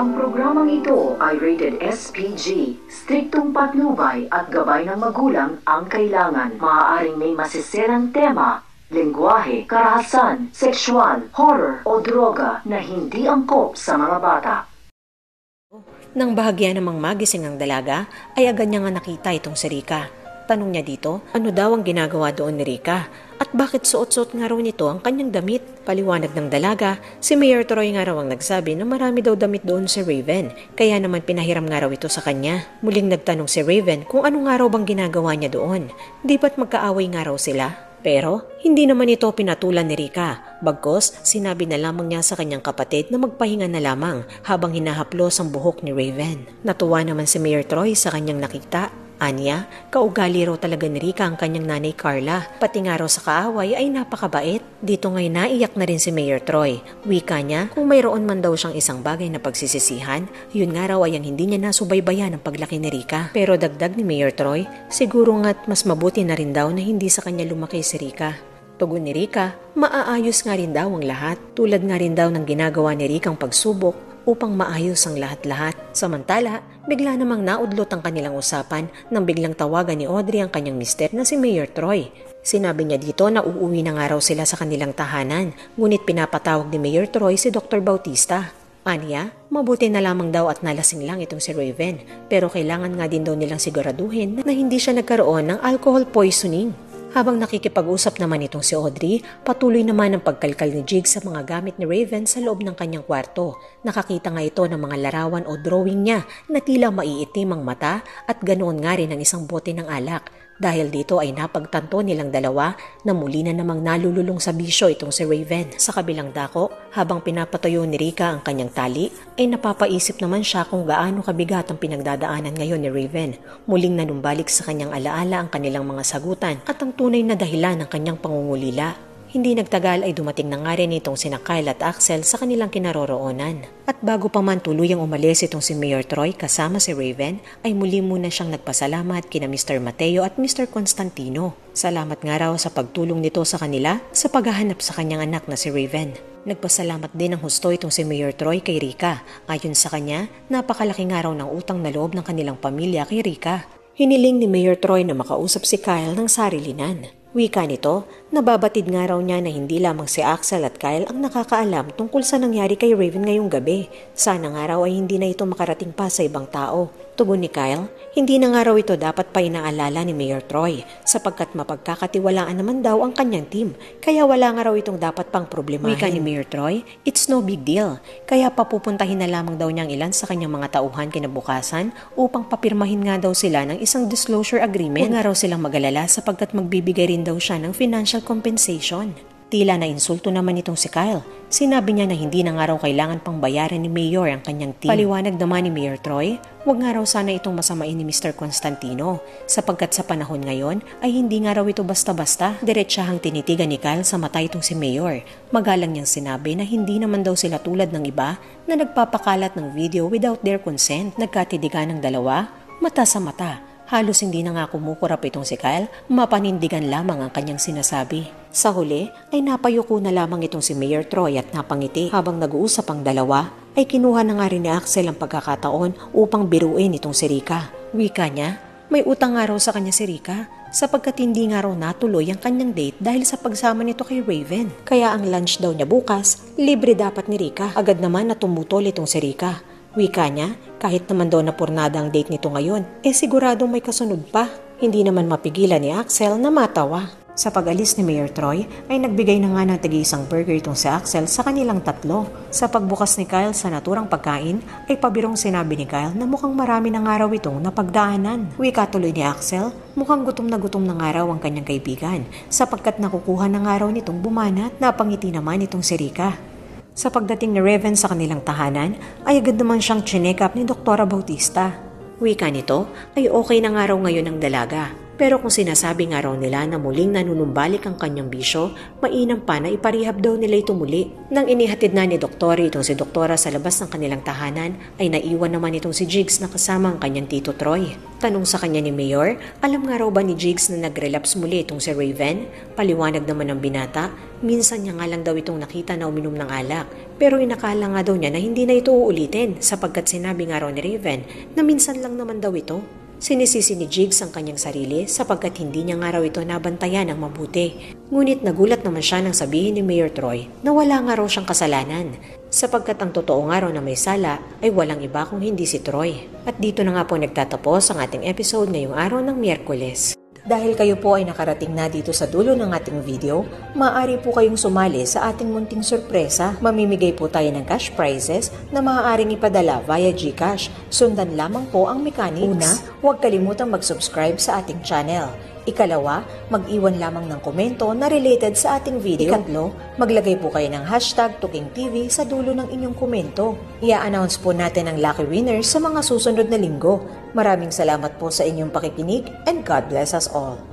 Ang programang ito ay rated SPG. Striktong patnubay at gabay ng magulang ang kailangan. Maaaring may masisirang tema, lengguwahe, karahasan, sexual, horror o droga na hindi angkop sa mga bata. Nang bahagya namang magising ang dalaga, ay agad niya nga nakita itong si Rika. Tanong niya dito, ano daw ang ginagawa doon ni Rika? At bakit suot-suot nga raw nito ang kanyang damit? Paliwanag ng dalaga, si Mayor Troy nga raw ang nagsabi na marami daw damit doon si Raven, kaya naman pinahiram nga raw ito sa kanya. Muling nagtanong si Raven kung ano nga raw bang ginagawa niya doon. Di ba't magkaaway nga raw sila? Pero hindi naman ito pinatulan ni Rika. Bagkos, sinabi na lamang niya sa kanyang kapatid na magpahinga na lamang habang hinahaplos ang buhok ni Raven. Natuwa naman si Mayor Troy sa kanyang nakita Anya, kaugali raw talaga ni Rika ang kanyang nanay Carla. Pati nga raw sa kaaway ay napakabait. Dito ngay naiyak na rin si Mayor Troy. Wika niya, kung mayroon man daw siyang isang bagay na pagsisisihan, yun nga raw ay ang hindi niya nasubaybayan ang paglaki ni Rika. Pero dagdag ni Mayor Troy, siguro nga't mas mabuti na rin daw na hindi sa kanya lumaki si Rika. Tugon ni Rika, maaayos nga rin daw ang lahat. Tulad nga rin daw ng ginagawa ni Rika ang pagsubok upang maayos ang lahat-lahat. Samantala, bigla namang naudlot ang kanilang usapan nang biglang tawagan ni Audrey ang kanyang mister na si Mayor Troy. Sinabi niya dito na uuwi na nga raw sila sa kanilang tahanan, ngunit pinapatawag ni Mayor Troy si Dr. Bautista. Anya, mabuti na lamang daw at nalasing lang itong si Raven, pero kailangan nga din daw nilang siguraduhin na hindi siya nagkaroon ng alcohol poisoning. Habang nakikipag-usap naman itong si Audrey, patuloy naman ang pagkalkal ni Jig sa mga gamit ni Raven sa loob ng kanyang kwarto. Nakakita nga ito ng mga larawan o drawing niya na tila maiitim ang mata at ganoon nga rin ang isang bote ng alak. Dahil dito ay napagtanto nilang dalawa na muli na namang nalululong sa bisyo itong si Raven. Sa kabilang dako, habang pinapatayo ni Rika ang kanyang tali, ay napapaisip naman siya kung gaano kabigat ang pinagdadaanan ngayon ni Raven. Muling nanumbalik sa kanyang alaala ang kanilang mga sagutan at ang tunay na dahilan ng kanyang pangungulila. Hindi nagtagal ay dumating na nga rin itong sina Kyle at Axel sa kanilang kinaroroonan. At bago pa man tuluyang umalis itong si Mayor Troy kasama si Raven, ay muli muna siyang nagpasalamat kina Mr. Mateo at Mr. Constantino. Salamat nga raw sa pagtulong nito sa kanila sa paghahanap sa kanyang anak na si Raven. Nagpasalamat din ng husto itong si Mayor Troy kay Rika. Ayon sa kanya, napakalaki nga raw ng utang na loob ng kanilang pamilya kay Rika. Hiniling ni Mayor Troy na makausap si Kyle ng sarilinan. Wika nito, nababatid nga raw niya na hindi lamang si Axel at Kyle ang nakakaalam tungkol sa nangyari kay Raven ngayong gabi. Sana nga raw ay hindi na ito makarating pa sa ibang tao. Tugon ni Kyle, hindi na nga raw ito dapat pa inaalala ni Mayor Troy sapagkat mapagkakatiwalaan naman daw ang kanyang team kaya wala nga raw itong dapat pang problemahin. Wika ni Mayor Troy, it's no big deal kaya papupuntahin na lamang daw niyang ilan sa kanyang mga tauhan kinabukasan upang papirmahin nga daw sila ng isang disclosure agreement. Huwag nga raw silang magalala sapagkat magbibigay rin daw siya ng financial compensation. Tila na insulto naman itong si Kyle. Sinabi niya na hindi na nga raw kailangan pang bayaran ni Mayor ang kanyang team. Paliwanag naman ni Mayor Troy, huwag nga raw sana itong masamain ni Mr. Constantino sapagkat sa panahon ngayon ay hindi nga raw ito basta-basta. Diretsahang tinitigan ni Kyle sa mata itong si Mayor. Magalang niyang sinabi na hindi naman daw sila tulad ng iba na nagpapakalat ng video without their consent. Nagkatidigan ng dalawa, mata sa mata Halos hindi na nga kumukurap itong si Kyle, mapanindigan lamang ang kanyang sinasabi. Sa huli ay napayuko na lamang itong si Mayor Troy at napangiti habang nag-uusap ang dalawa ay kinuha na nga rin ni Axel ang pagkakataon upang biruin itong si Rika. Wika niya, may utang nga raw sa kanya si Rika sapagkat hindi nga raw natuloy ang kanyang date dahil sa pagsama nito kay Raven. Kaya ang lunch daw niya bukas, libre dapat ni Rika. Agad naman na tumutol itong si Rika. Wika niya, kahit naman daw na purnada ang date nito ngayon, eh siguradong may kasunod pa. Hindi naman mapigilan ni Axel na matawa. Sa pag-alis ni Mayor Troy ay nagbigay na nga ng tagi-isang burger itong si Axel sa kanilang tatlo. Sa pagbukas ni Kyle sa naturang pagkain ay pabirong sinabi ni Kyle na mukhang marami ng araw itong napagdaanan. Wika tuloy ni Axel, mukhang gutom na gutom ng araw ang kanyang kaibigan sapagkat nakukuha ng araw nitong bumanat napangiti naman itong si Rika. Sa pagdating ni Raven sa kanilang tahanan, ay agad naman siyang chinek up ni Dr. Bautista. Wika nito ay okay na nga raw ngayon ang dalaga. Pero kung sinasabi nga raw nila na muling nanunumbalik ang kanyang bisyo, mainam pa na iparihab daw nila ito muli. Nang inihatid na ni Doktori itong si Doktora sa labas ng kanilang tahanan, ay naiwan naman itong si Jigs na kasama ang kanyang tito Troy. Tanong sa kanya ni Mayor, alam nga raw ba ni Jigs na nag-relapse muli itong si Raven? Paliwanag naman ng binata, minsan niya nga lang daw itong nakita na uminom ng alak. Pero inakala nga daw niya na hindi na ito uulitin sapagkat sinabi nga raw ni Raven na minsan lang naman daw ito. Sinisisi ni Jigs ang kanyang sarili sapagkat hindi niya nga raw ito nabantayan ng mabuti. Ngunit nagulat naman siya nang sabihin ni Mayor Troy na wala nga raw siyang kasalanan sapagkat ang totoo nga raw na may sala ay walang iba kung hindi si Troy. At dito na nga po nagtatapos ang ating episode ngayong araw ng Miyerkules. Dahil kayo po ay nakarating na dito sa dulo ng ating video, maaari po kayong sumali sa ating munting sorpresa. Mamimigay po tayo ng cash prizes na maaaring ipadala via GCash. Sundan lamang po ang mechanics. Una, huwag kalimutang mag-subscribe sa ating channel. Ikalawa, mag-iwan lamang ng komento na related sa ating video. Ikatlo, maglagay po kayo ng hashtag TukingTV sa dulo ng inyong komento. Ia-announce po natin ang lucky winners sa mga susunod na linggo. Maraming salamat po sa inyong pakikinig and God bless us all.